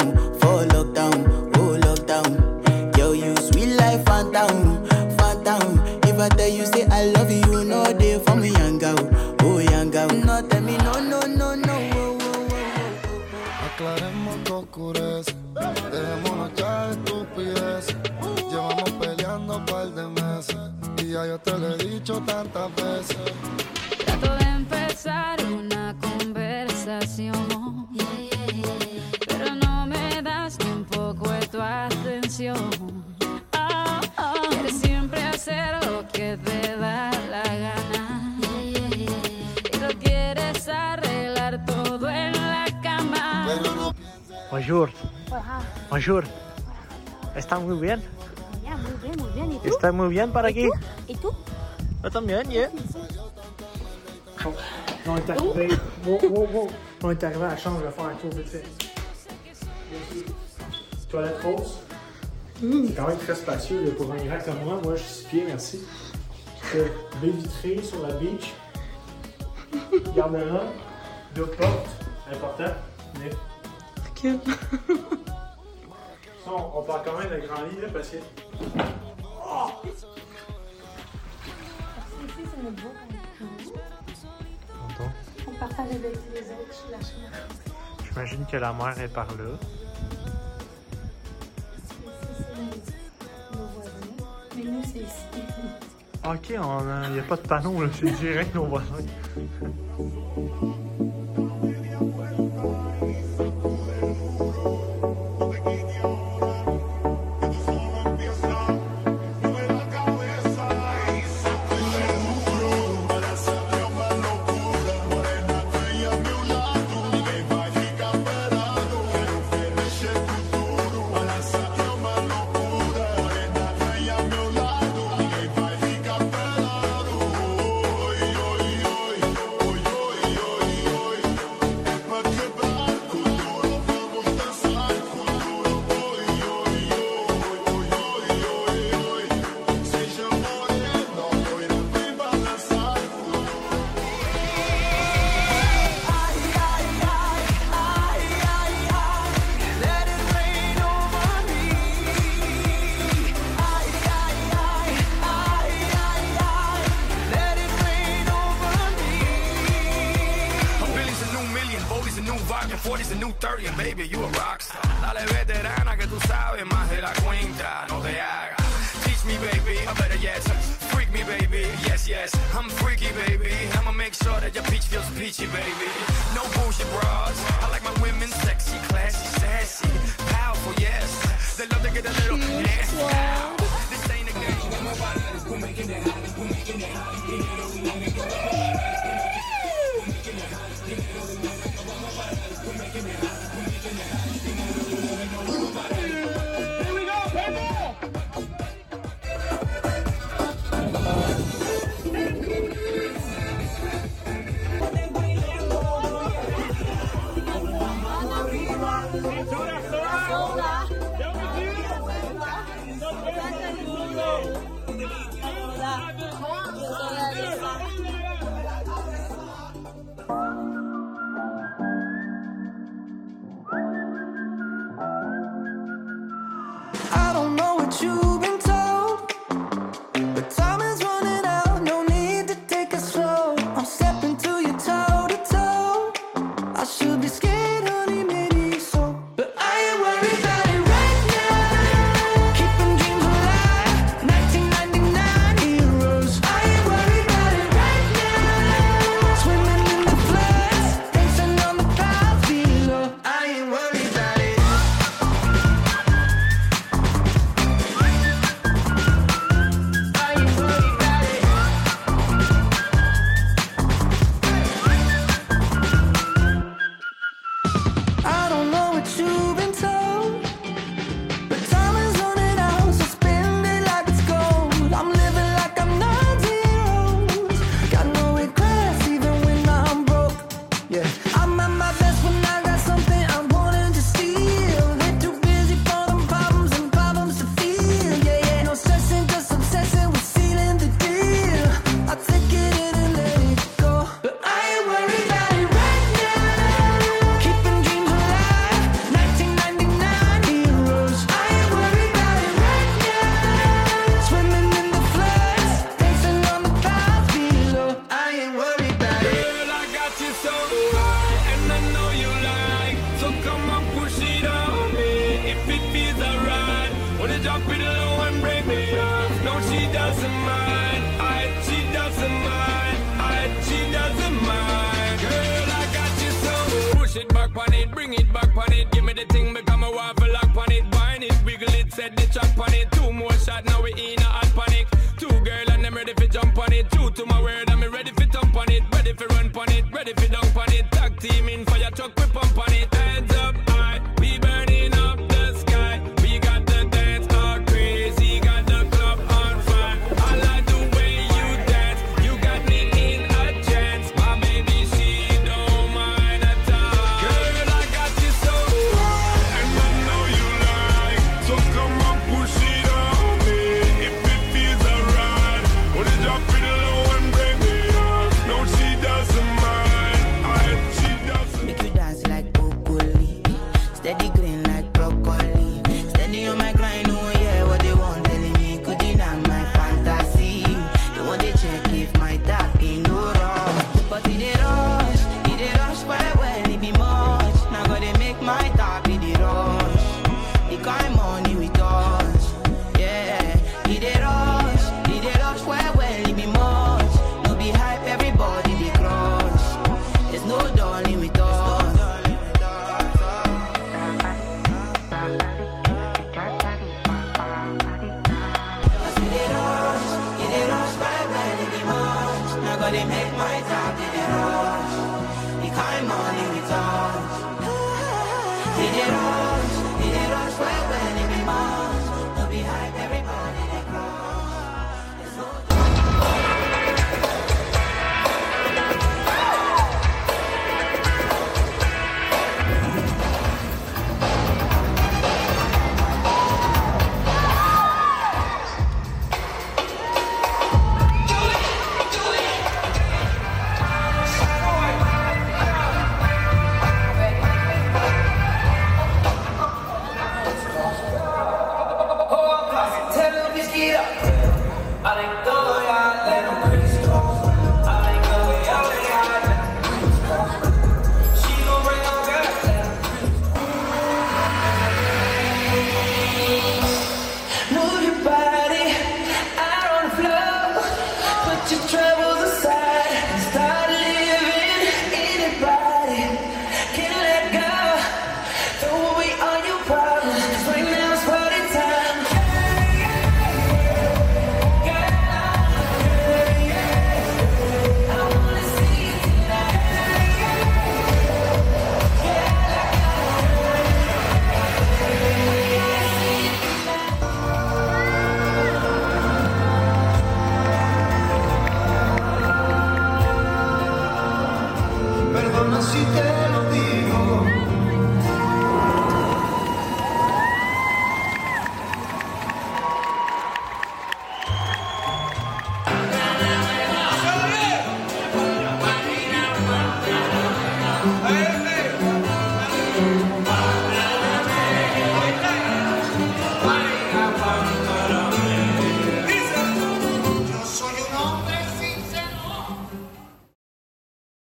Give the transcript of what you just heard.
lockdown, for lockdown, oh lockdown. Girl, you sweet life, phantom, phantom. If I tell you say I love you, know they for me, young girl, oh young girl. No, tell me no, no, no, no. Aclaremos que oscurece. Dejémonos ya de estupidez. Llevamos peleando un par de meses. Y ya yo te lo he dicho tantas veces. Atención. Ah. Quieres siempre hacer lo que te da la gana y lo quieres arreglar todo en la cama. Bonjour. Bonjour. ¿Está muy bien? Muy bien, muy bien. ¿Y tú? ¿Está muy bien para aquí? ¿Y tú? Yo también, yeah. On est arrivé. Wow, wow, wow. On est arrivé à la chambre, je vais faire un tour vite fait. Toilette rose. C'est quand même très spacieux là, pour un grand comme moi. Moi, je suis pieds, merci. Baie vitrée sur la beach. Garde-robe. Deux portes. Important. Mais. Ça, on, on parle quand même de grand lit là, parce que. Ici, c'est notre beau. On partage avec les autres la chambre. J'imagine que la mer est par là. Ok, il n'y a pas de panneau, c'est direct nos voisins. Baby, you a rockstar. Dale veterana que tú sabes más de la cuenta, no te hagas. Teach me, baby, I better yes. Freak me, baby, yes, yes. I'm freaky, baby. I'ma make sure that your peach feels peachy, baby. No bullshit bras. I like my women sexy, classy, sassy, powerful, yes. They love to get a little nasty. This ain't a game. I don't alright, and I know you like. So come on, push it on me if it feels alright. Wanna drop it and break me? No, she doesn't mind. I, she doesn't mind. I, she doesn't mind. Girl, I got you so. Push it back on it, bring it back on it. Give me the thing, become a waffle lock on it. Bind it, wiggle it, set the track on it. Two more shot, now we in a hot panic. Two girl, and I'm ready for jump on it. Two to my word, I'm ready for jump ready for dunk on it. Tag team in Dinero. si te